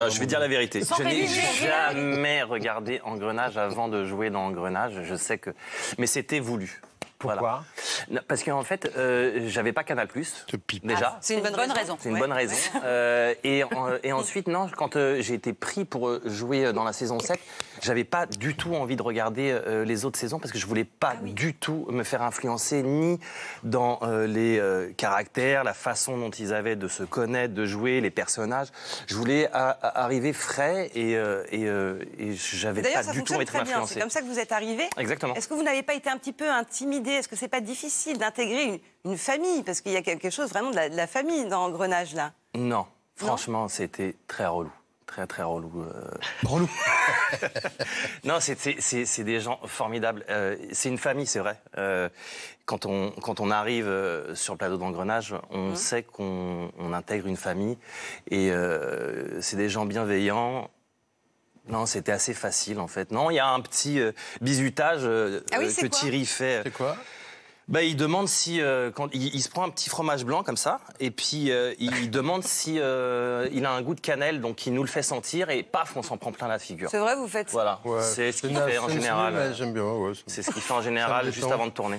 Euh, je vais dire la vérité. Je n'ai jamais regardé Engrenage avant de jouer dans Engrenage. Je sais que, mais c'était voulu. Pourquoi? Non, Parce qu'en fait, euh, j'avais pas Canal déjà. C'est une bonne, raison. C'est une Ouais. bonne raison. Euh, et, en- et ensuite, non, quand euh, j'ai été pris pour euh, jouer dans la saison 7, j'avais pas du tout envie de regarder euh, les autres saisons parce que je voulais pas du tout me faire influencer ni dans euh, les euh, caractères, la façon dont ils avaient de se connaître, de jouer, les personnages. Je voulais a- a- arriver frais et, euh, et, euh, et j'avais pas du tout envie de très bien. C'est m'influencer. comme ça que vous êtes arrivé. Exactement. Est-ce que vous n'avez pas été un petit peu intimidé Est-ce que c'est pas difficile d'intégrer une, une famille? Parce qu'il y a quelque chose vraiment de la, de la famille dans Engrenage, là. Non, franchement, c'était très relou. Très, très relou. euh. Relou. non, c'est- c'est c'est- c'est des gens formidables. Euh, c'est une famille, c'est vrai. Euh, quand, on, quand on arrive sur le plateau d'engrenage, on sait qu'on on intègre une famille. Et euh, c'est des gens bienveillants. Non, c'était assez facile, en fait. Non, il y a un petit euh, bisutage euh, Ah oui, euh, que Thierry fait. C'est quoi? Bah, il demande si euh, quand il, il se prend un petit fromage blanc comme ça et puis euh, il demande si euh, il a un goût de cannelle donc il nous le fait sentir et paf on s'en prend plein la figure. C'est vrai, vous faites ça Voilà, Ouais, c'est ce qu'il fait en général. J'aime bien, ouais. C'est ce qu'il fait en général juste avant de tourner.